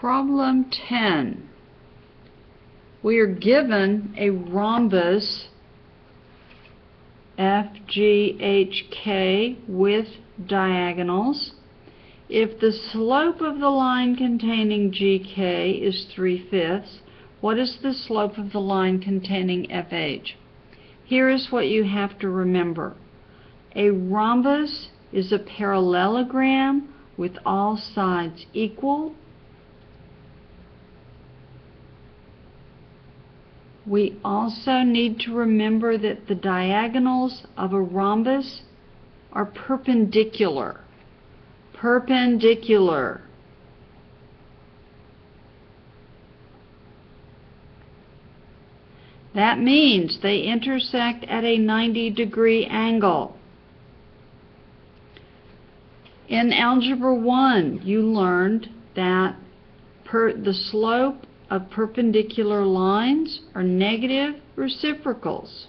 Problem 10. We are given a rhombus FGHK with diagonals. If the slope of the line containing GK is 3 fifths, what is the slope of the line containing FH? Here is what you have to remember. A rhombus is a parallelogram with all sides equal We also need to remember that the diagonals of a rhombus are perpendicular. Perpendicular. That means they intersect at a 90 degree angle. In Algebra 1, you learned that the slope of perpendicular lines are negative reciprocals.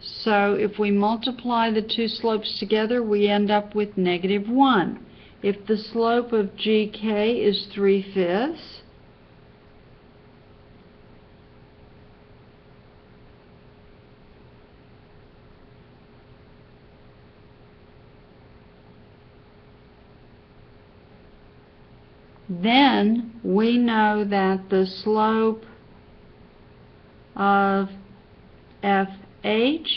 So if we multiply the two slopes together, we end up with negative 1. If the slope of GK is 3 fifths, then we know that the slope of FH,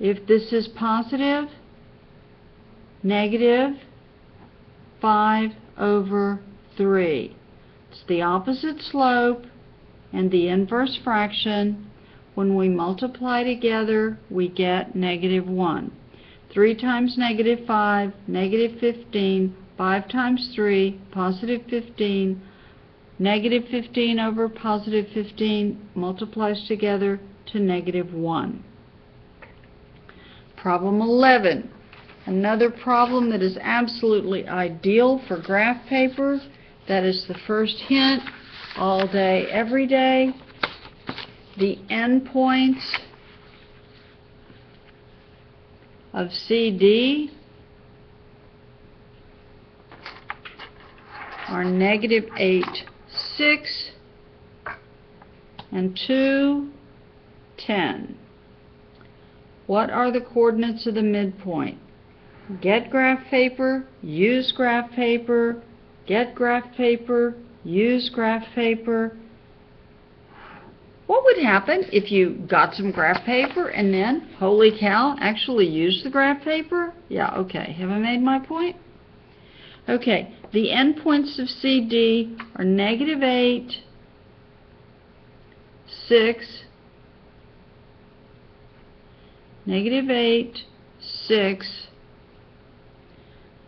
if this is positive, negative 5 over 3. It's the opposite slope and the inverse fraction. When we multiply together, we get negative 1. 3 times negative 5, negative 15, 5 times 3, positive 15, negative 15 over positive 15 multiplies together to negative 1. Problem 11. Another problem that is absolutely ideal for graph paper. That is the first hint. All day, every day. The endpoints of CD are negative 8, 6, and 2, 10. What are the coordinates of the midpoint? Get graph paper, use graph paper, get graph paper, use graph paper. What would happen if you got some graph paper and then, holy cow, actually used the graph paper? Yeah, okay. Have I made my point? Okay, the endpoints of CD are negative 8, 6, negative 8, 6,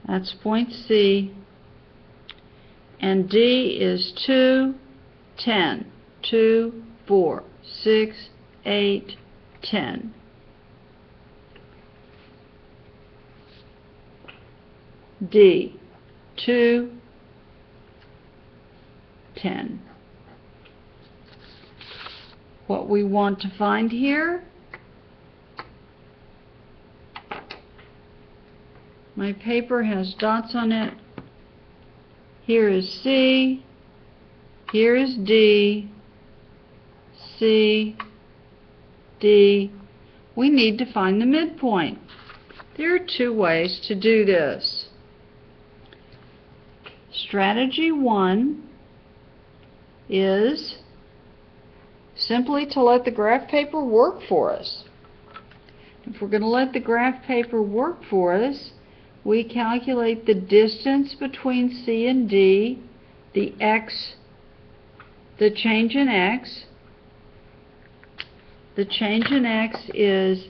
that's point C, and D is 2, 10, 2, 4, 6, 8, 10. D 2, 10. What we want to find here, my paper has dots on it. Here is C, here is D, C, D. We need to find the midpoint. There are two ways to do this. Strategy one is simply to let the graph paper work for us. If we're going to let the graph paper work for us, we calculate the distance between C and D, the x, the change in x. The change in x is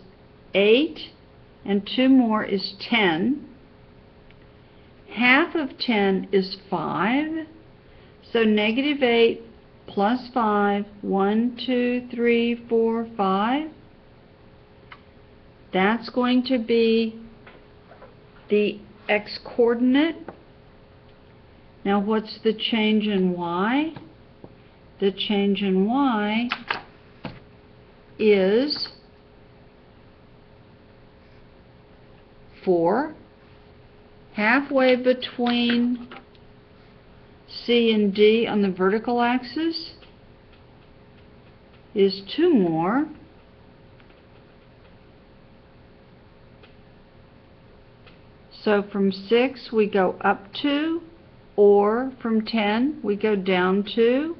8, and 2 more is 10 half of 10 is 5. So negative 8 plus 5, 1, 2, 3, 4, 5. That's going to be the x-coordinate. Now what's the change in y? The change in y is 4 halfway between C and D on the vertical axis is 2 more. So from 6 we go up 2, or from 10 we go down 2.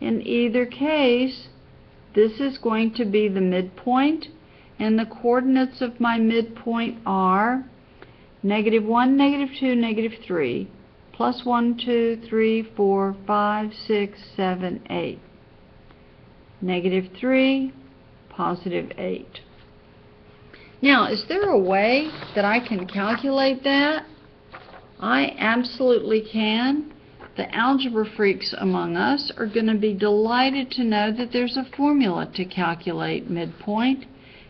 In either case, this is going to be the midpoint, and the coordinates of my midpoint are negative 1, negative 2, negative 3, plus 1, 2, 3, 4, 5, 6, 7, 8. Negative 3, positive 8. Now, is there a way that I can calculate that? I absolutely can. The algebra freaks among us are going to be delighted to know that there's a formula to calculate midpoint,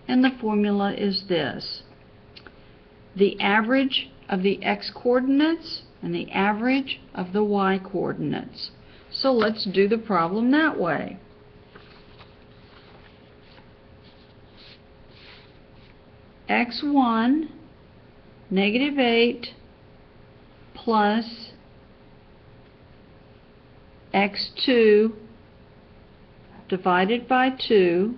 and the formula is this. The average of the x-coordinates and the average of the y-coordinates. So let's do the problem that way. x1, negative 8, plus x2 divided by 2,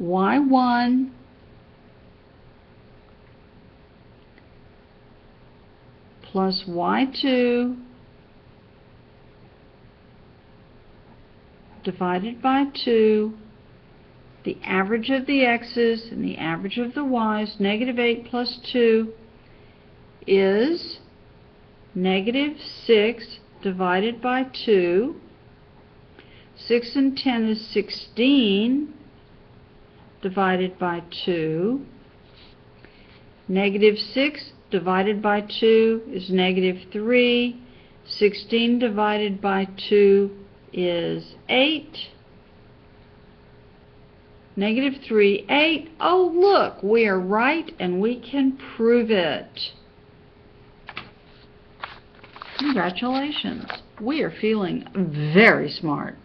y1 plus y2 divided by 2 the average of the x's and the average of the y's, negative 8 plus 2, is negative 6 divided by 2. 6 and 10 is 16 divided by 2. Negative 6 divided by 2 is negative 3. 16 divided by 2 is 8. Negative 3, 8. Oh, look, we are right and we can prove it. Congratulations. We are feeling very smart.